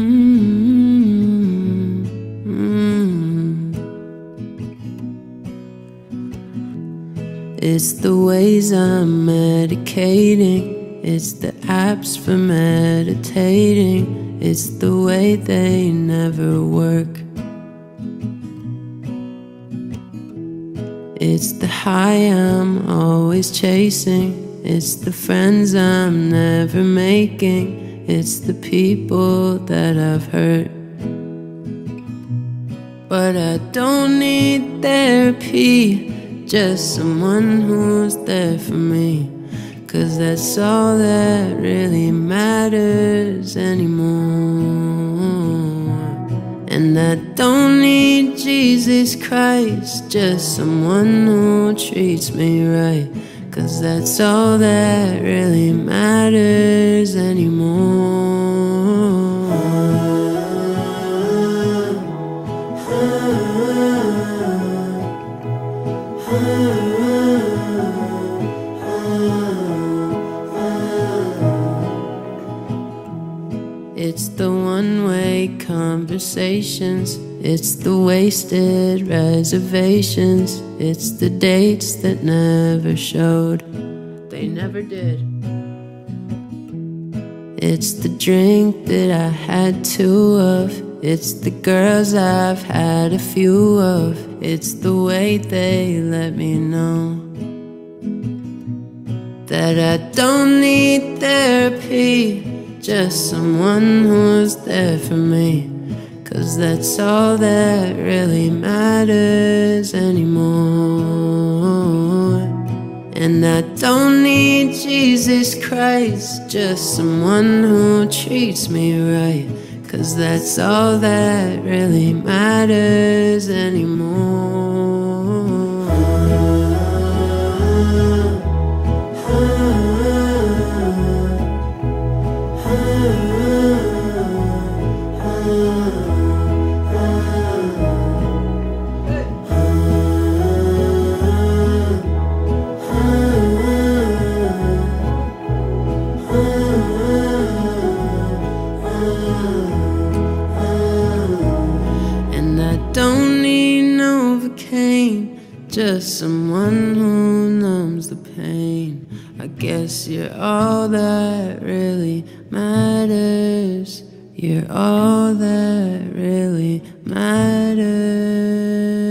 Mm-hmm. It's the ways I'm medicating. It's the apps for meditating. It's the way they never work. It's the high I'm always chasing. It's the friends I'm never making. It's the people that I've hurt. But I don't need therapy, just someone who's there for me. Cause that's all that really matters anymore. And I don't need Jesus Christ, just someone who treats me right. Cause that's all that really matters anymore. It's the one way conversations it's the wasted reservations. It's the dates that never showed. They never did. It's the drink that I had two of. It's the girls I've had a few of. It's the way they let me know that I don't need therapy, just someone who's there for me. Cause that's all that really matters anymore. And I don't need Jesus Christ, just someone who treats me right. Cause that's all that really matters anymore. Just someone who numbs the pain. I guess you're all that really matters. You're all that really matters